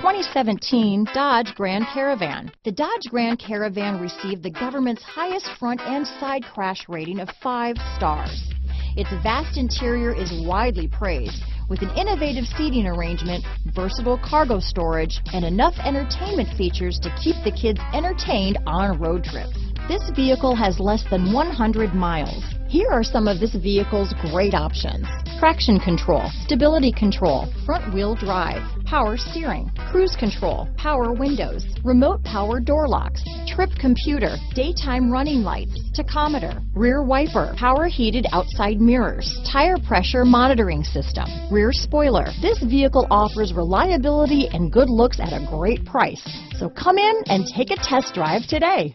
2017 Dodge Grand Caravan. The Dodge Grand Caravan received the government's highest front and side crash rating of five stars. Its vast interior is widely praised, with an innovative seating arrangement, versatile cargo storage, and enough entertainment features to keep the kids entertained on road trips. This vehicle has less than 100 miles. Here are some of this vehicle's great options. Traction control, stability control, front wheel drive, power steering, cruise control, power windows, remote power door locks, trip computer, daytime running lights, tachometer, rear wiper, power heated outside mirrors, tire pressure monitoring system, rear spoiler. This vehicle offers reliability and good looks at a great price. So come in and take a test drive today.